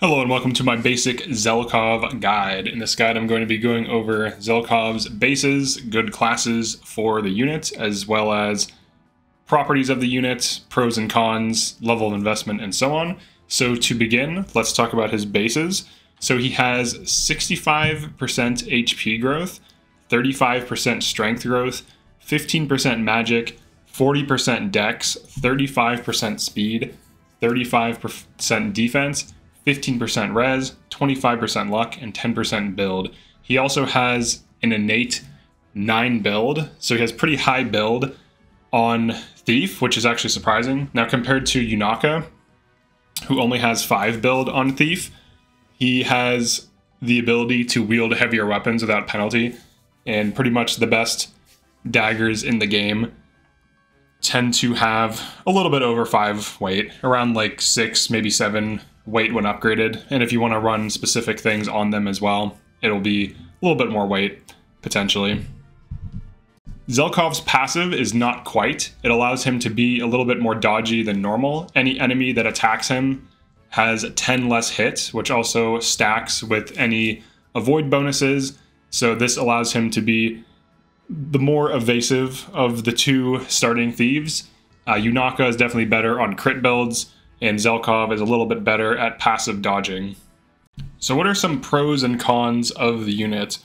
Hello and welcome to my basic Zelkov guide. In this guide I'm going to be going over Zelkov's bases, good classes for the unit, as well as properties of the unit, pros and cons, level of investment, and so on. So to begin, let's talk about his bases. So he has 65% HP growth, 35% strength growth, 15% magic, 40% dex, 35% speed, 35% defense, 15% res, 25% luck, and 10% build. He also has an innate 9 build, so he has pretty high build on Thief, which is actually surprising. Now, compared to Yunaka, who only has 5 build on Thief, he has the ability to wield heavier weapons without penalty, and pretty much the best daggers in the game tend to have a little bit over 5 weight, around like 6, maybe 7 weight when upgraded. And if you want to run specific things on them as well, it'll be a little bit more weight, potentially. Zelkov's passive is not quite. It allows him to be a little bit more dodgy than normal. Any enemy that attacks him has 10 less hits, which also stacks with any avoid bonuses. So this allows him to be the more evasive of the two starting thieves. Uh, Yunaka is definitely better on crit builds, and Zelkov is a little bit better at passive dodging. So what are some pros and cons of the unit?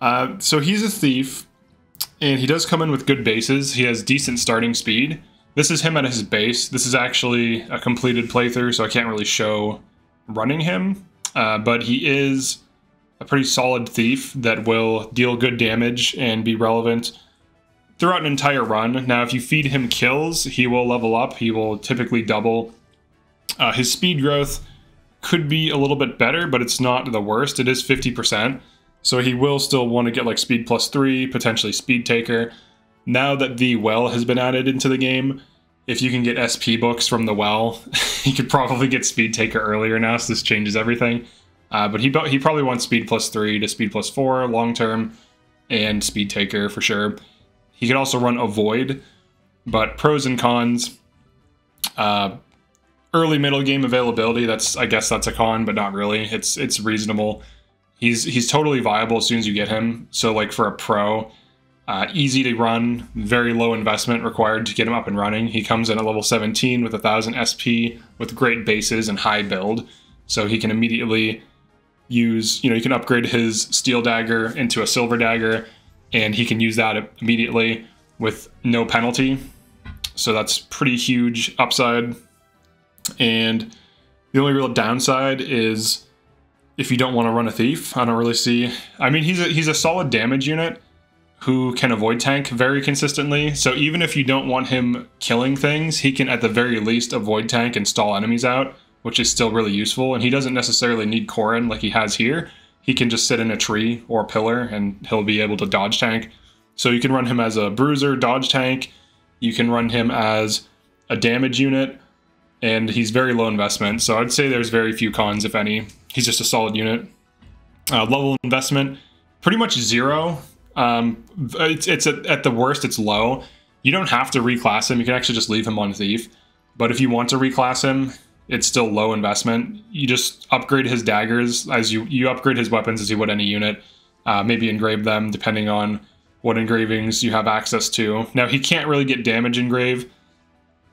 Uh, so he's a thief, and he does come in with good bases. He has decent starting speed. This is him at his base. This is actually a completed playthrough, so I can't really show running him. Uh, but he is a pretty solid thief that will deal good damage and be relevant throughout an entire run. Now, if you feed him kills, he will level up. He will typically double uh, his speed growth could be a little bit better, but it's not the worst. It is 50%. So he will still want to get like speed plus three, potentially speed taker. Now that the well has been added into the game, if you can get SP books from the well, he could probably get speed taker earlier now, so this changes everything. Uh, but he, he probably wants speed plus three to speed plus four long term, and speed taker for sure. He could also run avoid, but pros and cons. Uh, early middle game availability. That's I guess that's a con, but not really. It's it's reasonable. He's he's totally viable as soon as you get him. So like for a pro, uh, easy to run, very low investment required to get him up and running. He comes in at level 17 with a thousand SP with great bases and high build, so he can immediately use you know you can upgrade his steel dagger into a silver dagger, and he can use that immediately with no penalty. So that's pretty huge upside and the only real downside is if you don't want to run a thief. I don't really see. I mean, he's a, he's a solid damage unit who can avoid tank very consistently. So even if you don't want him killing things, he can at the very least avoid tank and stall enemies out, which is still really useful. And he doesn't necessarily need Corrin like he has here. He can just sit in a tree or a pillar and he'll be able to dodge tank. So you can run him as a bruiser, dodge tank. You can run him as a damage unit and he's very low investment. So I'd say there's very few cons, if any. He's just a solid unit. Uh, level investment, pretty much zero. Um, it's it's a, at the worst, it's low. You don't have to reclass him. You can actually just leave him on thief. But if you want to reclass him, it's still low investment. You just upgrade his daggers as you you upgrade his weapons as you would any unit. Uh, maybe engrave them depending on what engravings you have access to. Now he can't really get damage engrave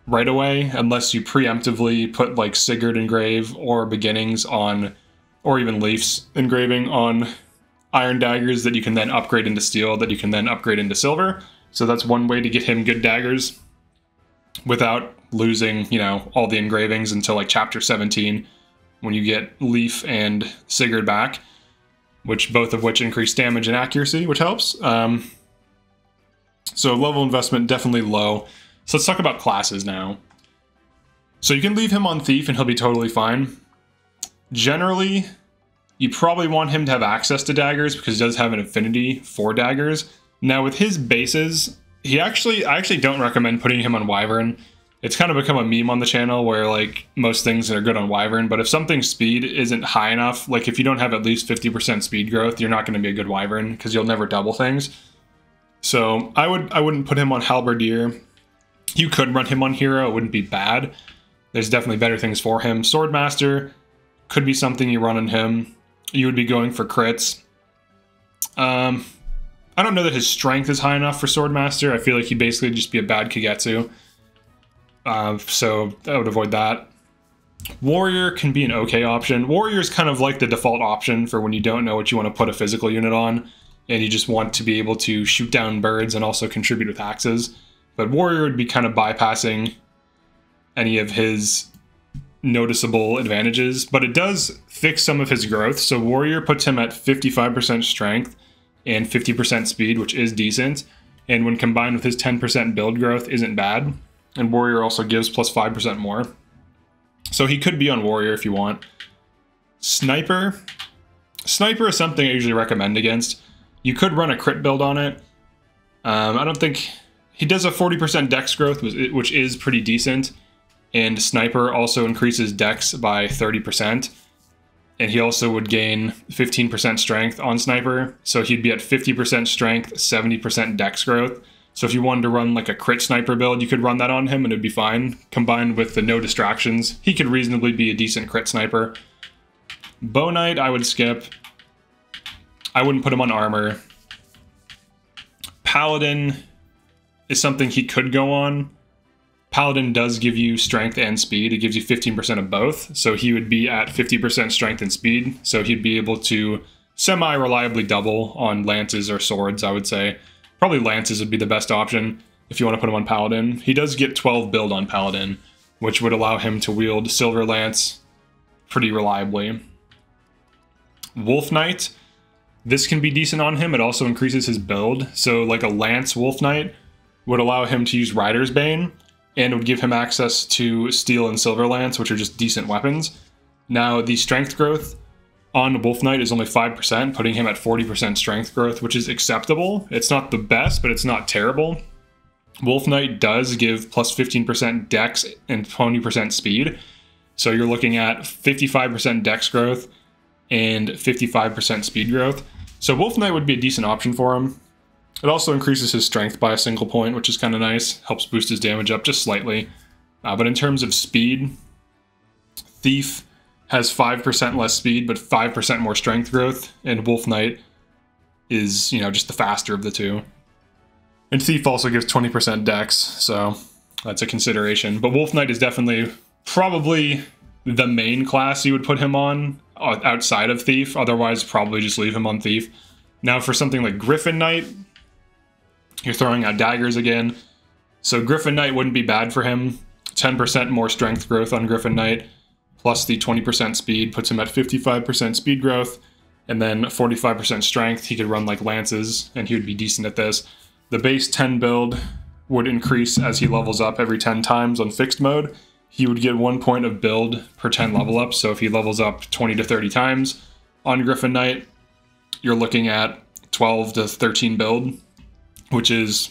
right away unless you preemptively put like Sigurd engrave or beginnings on, or even Leif's engraving on iron daggers that you can then upgrade into steel that you can then upgrade into silver. So that's one way to get him good daggers without losing, you know, all the engravings until like chapter 17 when you get Leaf and Sigurd back, which both of which increase damage and accuracy, which helps. Um, so level investment definitely low. So let's talk about classes now. So you can leave him on Thief and he'll be totally fine. Generally, you probably want him to have access to daggers because he does have an affinity for daggers. Now with his bases, he actually I actually don't recommend putting him on Wyvern. It's kind of become a meme on the channel where like most things are good on Wyvern, but if something's speed isn't high enough, like if you don't have at least 50% speed growth, you're not going to be a good Wyvern because you'll never double things. So I would I wouldn't put him on Halberdier. You could run him on hero, it wouldn't be bad. There's definitely better things for him. Swordmaster, could be something you run on him. You would be going for crits. Um, I don't know that his strength is high enough for Swordmaster. I feel like he'd basically just be a bad Kagetsu. Uh, so I would avoid that. Warrior can be an okay option. Warrior is kind of like the default option for when you don't know what you want to put a physical unit on, and you just want to be able to shoot down birds and also contribute with axes. But Warrior would be kind of bypassing any of his noticeable advantages, but it does fix some of his growth. So Warrior puts him at 55% strength and 50% speed, which is decent. And when combined with his 10% build growth, isn't bad. And Warrior also gives plus 5% more. So he could be on Warrior if you want. Sniper. Sniper is something I usually recommend against. You could run a crit build on it. Um, I don't think... He does a 40% dex growth, which is pretty decent. And Sniper also increases dex by 30%. And he also would gain 15% strength on Sniper. So he'd be at 50% strength, 70% dex growth. So if you wanted to run like a crit sniper build, you could run that on him and it'd be fine. Combined with the no distractions, he could reasonably be a decent crit sniper. Bow Knight, I would skip. I wouldn't put him on armor. Paladin is something he could go on. Paladin does give you strength and speed. It gives you 15% of both. So he would be at 50% strength and speed. So he'd be able to semi-reliably double on lances or swords, I would say. Probably lances would be the best option if you want to put him on Paladin. He does get 12 build on Paladin, which would allow him to wield Silver Lance pretty reliably. Wolf Knight, this can be decent on him. It also increases his build. So like a Lance Wolf Knight would allow him to use Rider's Bane, and would give him access to Steel and Silver Lance, which are just decent weapons. Now, the strength growth on Wolf Knight is only 5%, putting him at 40% strength growth, which is acceptable. It's not the best, but it's not terrible. Wolf Knight does give plus 15% dex and 20% speed. So you're looking at 55% dex growth and 55% speed growth. So Wolf Knight would be a decent option for him. It also increases his strength by a single point, which is kind of nice. Helps boost his damage up just slightly. Uh, but in terms of speed, Thief has 5% less speed, but 5% more strength growth, and Wolf Knight is, you know, just the faster of the two. And Thief also gives 20% dex, so that's a consideration. But Wolf Knight is definitely probably the main class you would put him on uh, outside of Thief, otherwise probably just leave him on Thief. Now for something like Griffin Knight, you're throwing out daggers again. So Griffin Knight wouldn't be bad for him. 10% more strength growth on Griffin Knight plus the 20% speed puts him at 55% speed growth, and then 45% strength. He could run like lances, and he would be decent at this. The base 10 build would increase as he levels up every 10 times on fixed mode. He would get one point of build per 10 level up, so if he levels up 20 to 30 times on Griffin Knight, you're looking at 12 to 13 build, which is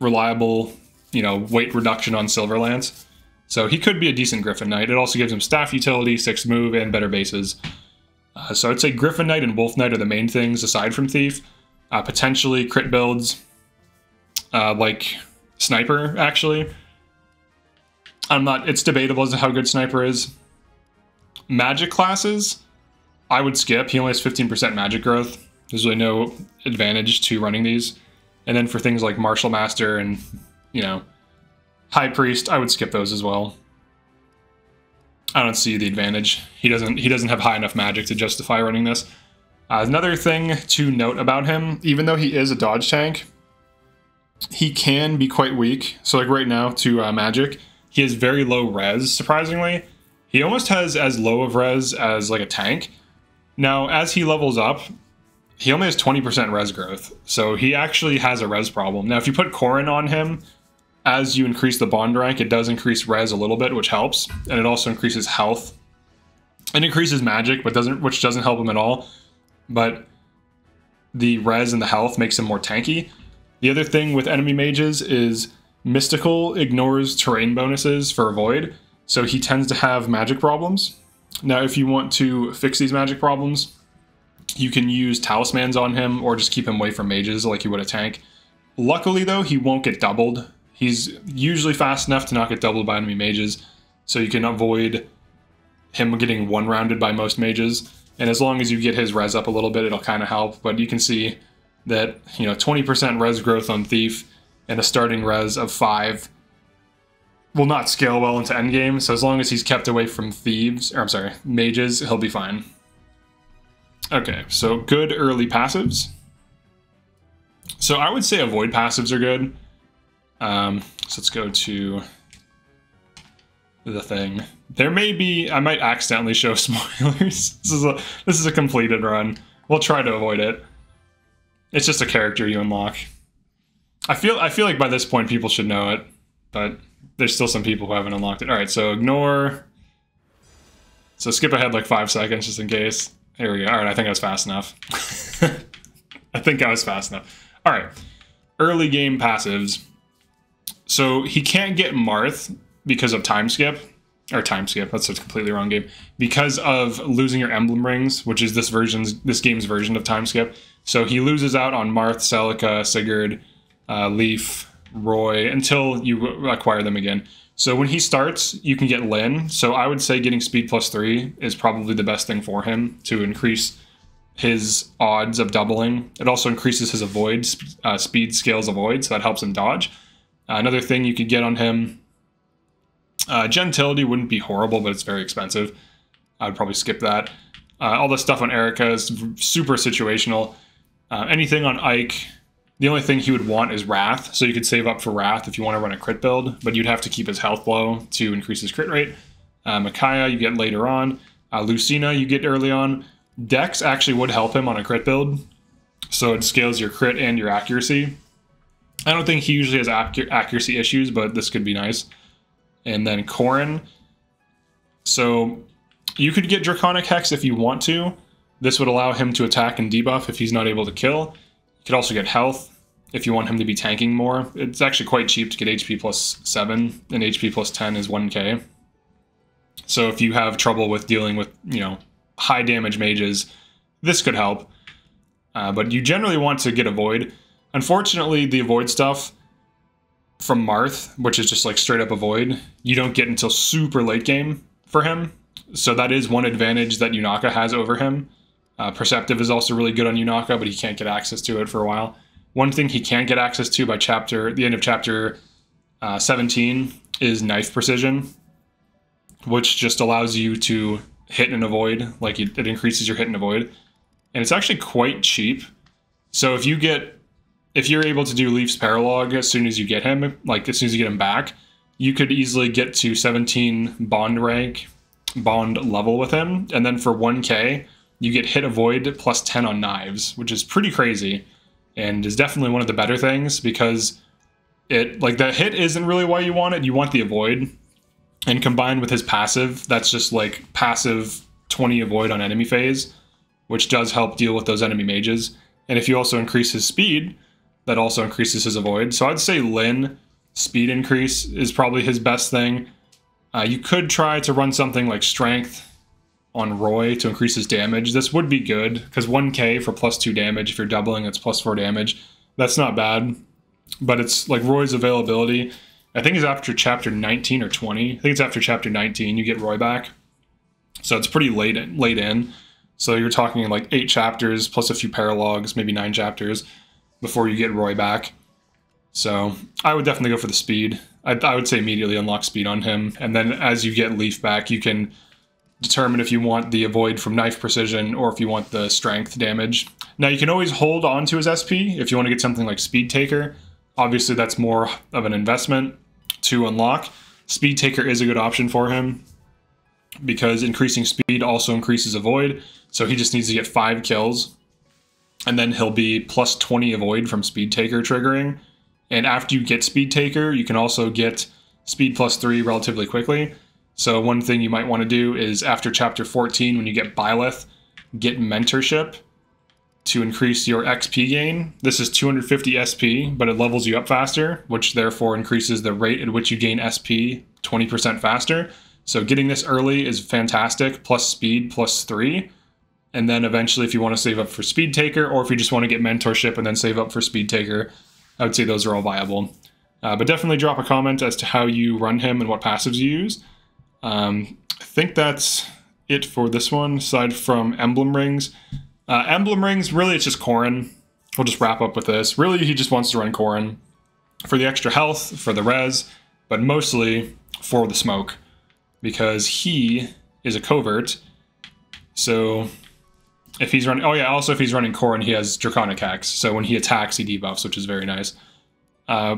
reliable, you know, weight reduction on Silver Lance. So he could be a decent Griffin Knight. It also gives him staff utility, six move, and better bases. Uh, so I'd say Griffin Knight and Wolf Knight are the main things aside from Thief. Uh, potentially crit builds, uh, like Sniper, actually. I'm not, it's debatable as to how good Sniper is. Magic classes, I would skip. He only has 15% magic growth. There's really no advantage to running these. And then for things like Martial Master and, you know, High Priest, I would skip those as well. I don't see the advantage. He doesn't he doesn't have high enough magic to justify running this. Uh, another thing to note about him, even though he is a dodge tank, he can be quite weak. So like right now to uh, magic, he has very low res, surprisingly. He almost has as low of res as like a tank. Now, as he levels up, he only has 20% res growth. So he actually has a res problem. Now, if you put Corrin on him, as you increase the bond rank, it does increase res a little bit, which helps, and it also increases health. It increases magic, but doesn't which doesn't help him at all. But the res and the health makes him more tanky. The other thing with enemy mages is mystical ignores terrain bonuses for void, so he tends to have magic problems. Now, if you want to fix these magic problems, you can use talismans on him or just keep him away from mages like you would a tank. Luckily, though, he won't get doubled He's usually fast enough to not get doubled by enemy mages, so you can avoid him getting one rounded by most mages. And as long as you get his res up a little bit, it'll kind of help. But you can see that, you know, 20% res growth on Thief and a starting res of 5 will not scale well into endgame. So as long as he's kept away from thieves, or I'm sorry, mages, he'll be fine. Okay, so good early passives. So I would say avoid passives are good. Um, so let's go to the thing. There may be, I might accidentally show spoilers. this is a this is a completed run. We'll try to avoid it. It's just a character you unlock. I feel I feel like by this point people should know it, but there's still some people who haven't unlocked it. All right, so ignore. So skip ahead like five seconds just in case. Here we go. All right, I think I was fast enough. I think I was fast enough. All right, early game passives. So he can't get Marth because of time skip, or time skip. That's a completely wrong game. Because of losing your emblem rings, which is this version's this game's version of time skip. So he loses out on Marth, Celica, Sigurd, uh, Leif, Roy until you acquire them again. So when he starts, you can get Lyn. So I would say getting speed plus three is probably the best thing for him to increase his odds of doubling. It also increases his avoid uh, speed scales avoid, so that helps him dodge. Uh, another thing you could get on him, uh, gentility wouldn't be horrible, but it's very expensive. I'd probably skip that. Uh, all the stuff on Eirika is super situational. Uh, anything on Ike, the only thing he would want is Wrath, so you could save up for Wrath if you want to run a crit build, but you'd have to keep his health low to increase his crit rate. Uh, Micaiah, you get later on. Uh, Lucina, you get early on. Dex actually would help him on a crit build, so it scales your crit and your accuracy. I don't think he usually has accuracy issues, but this could be nice. And then Corrin. So you could get Draconic Hex if you want to. This would allow him to attack and debuff if he's not able to kill could also get health if you want him to be tanking more. It's actually quite cheap to get HP plus 7, and HP plus 10 is 1k. So if you have trouble with dealing with, you know, high damage mages, this could help. Uh, but you generally want to get Avoid. Unfortunately, the Avoid stuff from Marth, which is just like straight up Avoid, you don't get until super late game for him. So that is one advantage that Yunaka has over him. Uh, Perceptive is also really good on Yunaka, but he can't get access to it for a while. One thing he can get access to by chapter the end of chapter uh, 17 is knife precision, which just allows you to hit and avoid. Like it, it increases your hit and avoid, and it's actually quite cheap. So if you get if you're able to do Leif's Paralog as soon as you get him, like as soon as you get him back, you could easily get to 17 bond rank, bond level with him, and then for 1k you get hit avoid plus 10 on knives, which is pretty crazy and is definitely one of the better things because it like the hit isn't really why you want it. You want the avoid. And combined with his passive, that's just like passive 20 avoid on enemy phase, which does help deal with those enemy mages. And if you also increase his speed, that also increases his avoid. So I'd say Lyn speed increase is probably his best thing. Uh, you could try to run something like strength on Roy to increase his damage. This would be good because 1k for plus 2 damage, if you're doubling, it's plus 4 damage. That's not bad. But it's like Roy's availability. I think it's after chapter 19 or 20. I think it's after chapter 19 you get Roy back. So it's pretty late in, late in. So you're talking like 8 chapters plus a few paralogs, maybe 9 chapters before you get Roy back. So I would definitely go for the speed. I, I would say immediately unlock speed on him. And then as you get Leif back, you can determine if you want the avoid from knife precision or if you want the strength damage. Now you can always hold on to his SP if you want to get something like Speed Taker. Obviously that's more of an investment to unlock. Speed Taker is a good option for him because increasing speed also increases avoid. So he just needs to get five kills and then he'll be plus 20 avoid from Speed Taker triggering. And after you get Speed Taker, you can also get speed plus three relatively quickly. So one thing you might want to do is after chapter 14, when you get Byleth, get mentorship to increase your XP gain. This is 250 SP, but it levels you up faster, which therefore increases the rate at which you gain SP 20% faster. So getting this early is fantastic, plus speed, plus three. And then eventually, if you want to save up for Speed Taker, or if you just want to get mentorship and then save up for Speed Taker, I would say those are all viable. Uh, but definitely drop a comment as to how you run him and what passives you use. Um, I think that's it for this one, aside from emblem rings. Uh, emblem rings, really, it's just Corrin. We'll just wrap up with this. Really, he just wants to run Corrin for the extra health, for the res, but mostly for the smoke because he is a covert. So if he's running, oh yeah, also if he's running Corrin, he has Draconic Hex. So when he attacks, he debuffs, which is very nice. Uh,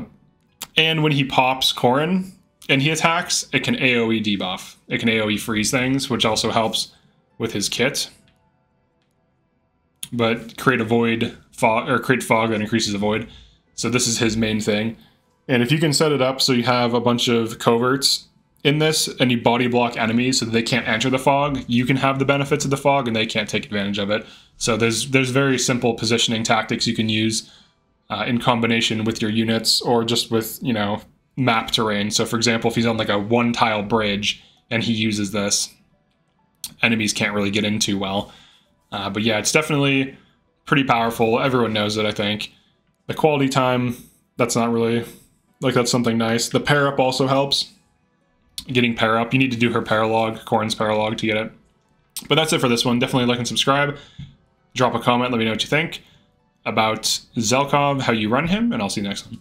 and when he pops Corrin and he attacks, it can AoE debuff. It can AoE freeze things, which also helps with his kit. But create a void fog or create fog that increases the void. So this is his main thing. And if you can set it up so you have a bunch of coverts in this and you body block enemies so they can't enter the fog, you can have the benefits of the fog and they can't take advantage of it. So there's there's very simple positioning tactics you can use uh, in combination with your units or just with you know map terrain. So for example, if he's on like a one tile bridge and he uses this, enemies can't really get in too well. Uh, but yeah, it's definitely pretty powerful. Everyone knows it, I think. The quality time, that's not really like that's something nice. The pair up also helps. Getting pair up, you need to do her paralog, Corrin's paralog to get it. But that's it for this one. Definitely like and subscribe. Drop a comment, let me know what you think about Zelkov, how you run him, and I'll see you next time.